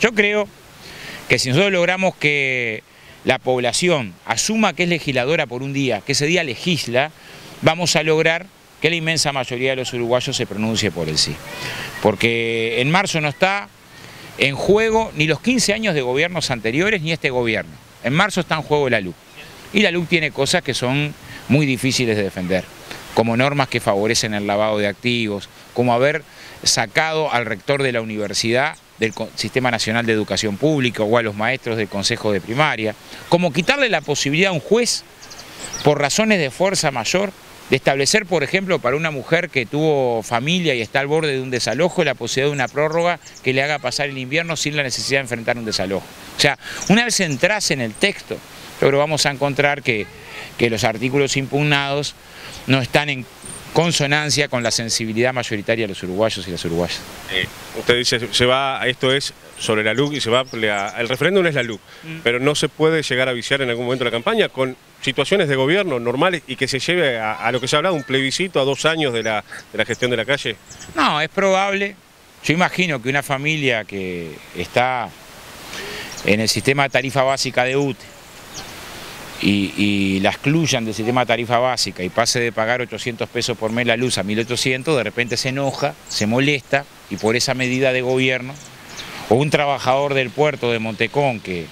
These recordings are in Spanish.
Yo creo que si nosotros logramos que la población asuma que es legisladora por un día, que ese día legisla, vamos a lograr que la inmensa mayoría de los uruguayos se pronuncie por el sí. Porque en marzo no está en juego ni los 15 años de gobiernos anteriores ni este gobierno. En marzo está en juego la luz. Y la luz tiene cosas que son muy difíciles de defender, como normas que favorecen el lavado de activos, como haber sacado al rector de la universidad del Sistema Nacional de Educación Pública o a los maestros del Consejo de Primaria, como quitarle la posibilidad a un juez, por razones de fuerza mayor, de establecer, por ejemplo, para una mujer que tuvo familia y está al borde de un desalojo, la posibilidad de una prórroga que le haga pasar el invierno sin la necesidad de enfrentar un desalojo. O sea, una vez entras en el texto, pero vamos a encontrar que, que los artículos impugnados no están en consonancia con la sensibilidad mayoritaria de los uruguayos y las uruguayas. Eh, usted dice, se va, esto es sobre la luz y se va a, el referéndum es la luz, mm. pero no se puede llegar a viciar en algún momento la campaña con situaciones de gobierno normales y que se lleve a, lo que se ha hablado, un plebiscito a dos años de la, de la gestión de la calle. No, es probable. Yo imagino que una familia que está en el sistema de tarifa básica de UTE, y, la excluyan del sistema de tarifa básica y pase de pagar 800 pesos por mes la luz a 1800, de repente se enoja, se molesta y por esa medida de gobierno, o un trabajador del puerto de Montecón que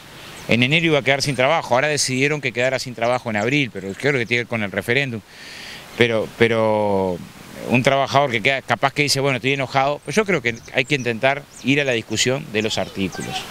en enero iba a quedar sin trabajo, ahora decidieron que quedara sin trabajo en abril, pero creo que tiene que ver con el referéndum, pero, pero un trabajador que queda capaz que dice, bueno, estoy enojado, pues yo creo que hay que intentar ir a la discusión de los artículos.